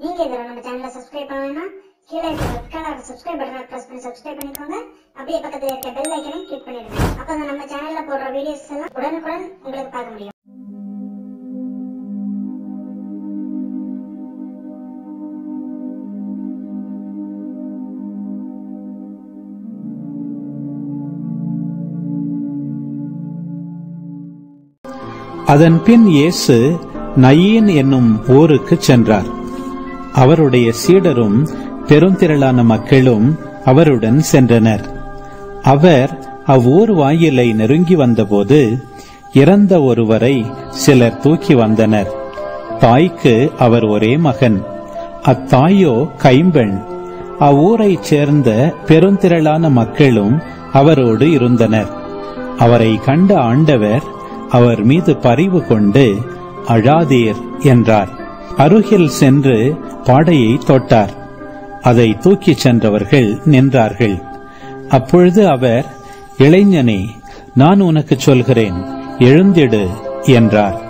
நீங்க இதில் நம்ம சேனலை சப்ஸ்கிரைப் பண்ணணும்னா கீழே இருக்க ரெட் கலர் சப்ஸ்கிரைப் பட்டனை ப்ரெஸ் பண்ணி சப்ஸ்கிரைப் பண்ணிக்கோங்க. அப்படியே பக்கத்தில் இருக்க பெல் ஐக்கனையும் கிளிக் பண்ணிடுங்க. அப்பதான் நம்ம சேனலில் போடுற வீடியோஸ் எல்லாம் உடனுக்குடன் உங்களுக்கு பார்க்க முடியும். அதன்பின் இயேசு நயீன் என்னும் ஊருக்குச் சென்றார். அவருடைய சீடரும் பெருந்திரளான மக்களும் அவருடன் சென்றனர். அவர் அவ்வூர் வாயிலை நெருங்கி வந்தபோது இறந்த ஒருவரை சிலர் தூக்கி வந்தனர். தாய்க்கு அவர் ஒரே மகன். அத்தாயோ கைம்பெண். அவ்வூரைச் சேர்ந்த பெருந்திரளான மக்களும் அவரோடு இருந்தனர். அவரை கண்ட ஆண்டவர் அவர் மீது பரிவு கொண்டு அழாதீர் என்றார். அருகில் சென்று பாடையை தொட்டார். அதை தூக்கிச் சென்றவர்கள் நின்றார்கள். அப்பொழுது அவர் இளைஞனே நான் உனக்கு சொல்கிறேன் எழுந்திடு என்றார்.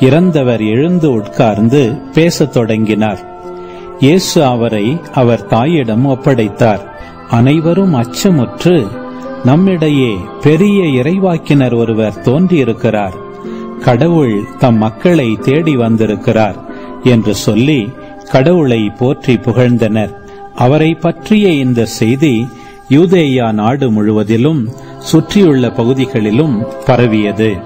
இறந்தவர் எழுந்து உட்கார்ந்து பேசத் தொடங்கினார். இயேசு அவரை அவர் தாயிடம் ஒப்படைத்தார். அனைவரும் அச்சமுற்று நம்மிடையே பெரிய இறைவாக்கினர் ஒருவர் தோன்றியிருக்கிறார். கடவுள் தம் மக்களை தேடி வந்திருக்கிறார் என்று சொல்லி கடவுளை போற்றி புகழ்ந்தனர். அவரை பற்றிய இந்த செய்தி யூதேயா நாடு முழுவதிலும் சுற்றியுள்ள பகுதிகளிலும் பரவியது.